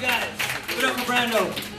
got it. Put up for Brando.